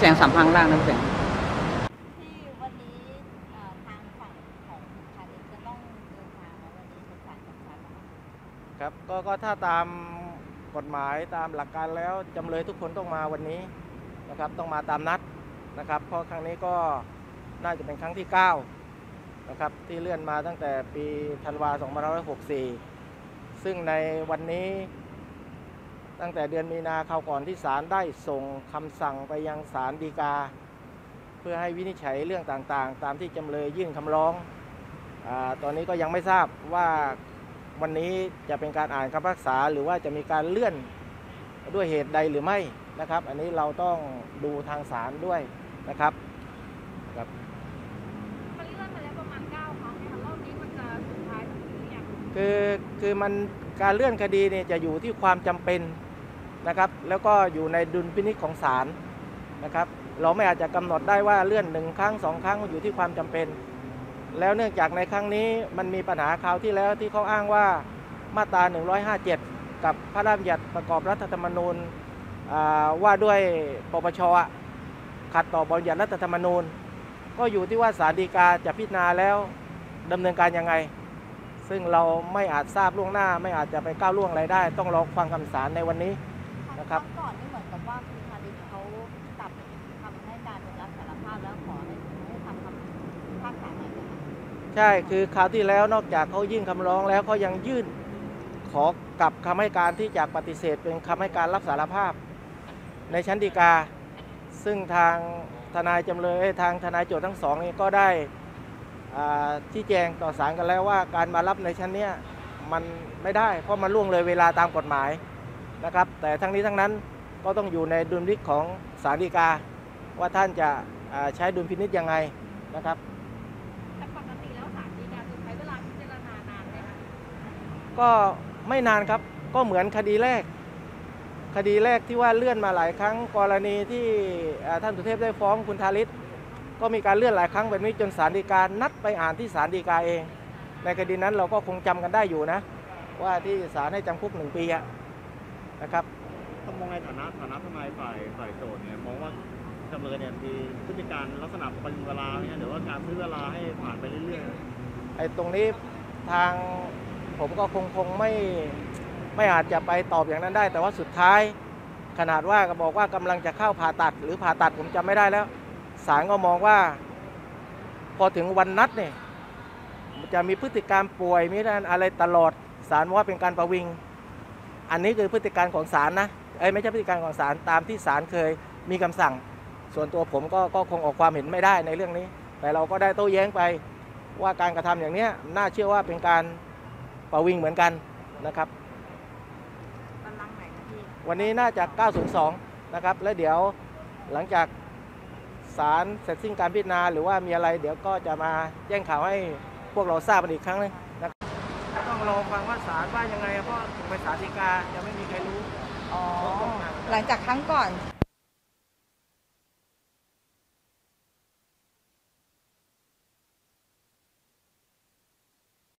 แสงสามพังล่างนะพี่แสงที่วันนี้เอ่อทางฝั่งของพาณิชย์จะต้องเดินทางมาวันนี้เป็นศาลกับศาลนะคะครับก็ก็ถ้าตามกฎหมายตามหลักการแล้วจำเลยทุกคนต้องมาวันนี้นะครับต้องมาตามนัดนะครับเพราะครั้งนี้ก็น่าจะเป็นครั้งที่ 9 นะครับที่เลื่อนมาตั้งแต่ปีธันวา2564 ซึ่งในวันนี้ ตั้งแต่เดือนมีนาคราวก่อนที่ศาลได้ส่งคำสั่งไปยังศาลฎีกา เพื่อให้วินิจฉัยเรื่องต่างๆ ตามที่จำเลยยื่นคำร้องอาตอนนี้ก็ยังไม่ทราบว่าวันนี้จะเป็นการอ่านคำพิพากษาหรือว่าจะมีการเลื่อนด้วยเหตุใดหรือไม่นะครับ อันนี้เราต้องดูทางศาลด้วยนะครับครับมันเลื่อนมาแล้วประมาณ9ครั้งเนี่ยค่ะรอบนี้มันจะสุดท้ายหรือยังคือคือมันการเลื่อนคดีเนี่ยจะอยู่ที่ความจำเป็น นะครับ แล้วก็อยู่ในดุลพินิจของศาลนะครับ เราไม่อาจจะกำหนดได้ว่าเลื่อนหนึ่งครั้งสองครั้งอยู่ที่ความจำเป็น แล้วเนื่องจากในครั้งนี้มันมีปัญหาคราวที่แล้วที่เขาอ้างว่ามาตรา 157 กับพระราชบัญญัติประกอบรัฐธรรมนูญว่าด้วยปปชขัดต่อบัญญัติรัฐธรรมนูญ ก็อยู่ที่ว่าศาลฎีกาจะพิจารณาแล้วดำเนินการยังไง ซึ่งเราไม่อาจทราบล่วงหน้า ไม่อาจจะไปก้าวล่วงอะไรได้ ต้องรอฟังคำศาลในวันนี้ นะครับงก่อนนี่เหมือนกับว่าคุณพาณิชย์เขากลับคำให้การเป็นรับสารภาพแล้วขอให้ให้ทำคำพิพากษาใหม่ไหมคะใช่คือคราวที่แล้วนอกจากเขายื่นคำร้องแล้วเขายังยื่นขอกลับคำให้การที่จากปฏิเสธ เป็นคำให้การรับสารภาพ ในชั้นฎีกา ซึ่งทางทนายจำเลยเอ้ยทางทนายโจทย์ทั้งสองนี้ก็ได้อ่าชี้แจงต่อศาลกันแล้วว่าการมารับในชั้นเนี้ยมันไม่ได้เพราะมันล่วงเลยเวลาตามกฎหมาย นะครับ แต่ทั้งนี้ทั้งนั้นก็ต้องอยู่ในดุลพินิจของศาลฎีกา ว่าท่านจะอ่าใช้ดุลพินิจยังไงนะครับแต่ปกติแล้วศาลฎีกาจะใช้เวลาพิจารณานานไหมคะก็ไม่นานครับก็เหมือนคดีแรก คดีแรกที่ว่าเลื่อนมาหลายครั้ง กรณีที่เอ่อท่านสุเทพได้ฟ้องคุณทาริศก็มีการเลื่อนหลายครั้งแบบนี้จนศาลฎีกานัดไปอ่านที่ศาลฎีกาเอง ในคดีนั้นเราก็คงจำกันได้อยู่นะ ว่าที่ศาลให้จำคุกหนึ่งปีอะ นะครับถ้ามองในฐานะฐานะทนายฝ่ายฝ่ายโจทย์เนี่ยมองว่าจำเลยเนี่ยมีพฤติการลักษณะปริงเวลาเนี่ยหรือว่าการซื้อเวลาให้ผ่านไปเรื่อยไอ้ตรงนี้ทางผมก็คงคงไม่ไม่อาจจะไปตอบอย่างนั้นได้ แต่ว่าสุดท้ายขนาดว่าก็บอกว่ากำลังจะเข้าผ่าตัด หรือผ่าตัดผมจำไม่ได้แล้วศาลก็มองว่า พอถึงวันนัดเนี่ยจะมีพฤติการป่วยมีอะไรตลอดศาลว่าเป็นการประวิง อันนี้คือพฤติการของศาลนะเอ้ยไม่ใช่พฤติการของศาลตามที่ศาลเคยมีคำสั่ง ส่วนตัวผมก็ก็คงออกความเห็นไม่ได้ในเรื่องนี้ แต่เราก็ได้โต้แย้งไปว่าการกระทำอย่างเนี้ยน่าเชื่อว่าเป็นการประวิงเหมือนกันนะครับบัลลังก์ไหนคะพี่วันนี้น่าจะ 902 นะครับ แล้วเดี๋ยวหลังจากศาลเสร็จสิ้นการพิจารณาหรือว่ามีอะไรเดี๋ยวก็จะมาแจ้งข่าวให้พวกเราทราบกันอีกครั้งหนึงนะครับต้อง รอฟังว่าศาลว่ายังไงเพราะถึงไปศาลฎีกายังไม่มีใครรู้ อ๋อ หลังจากครั้งก่อน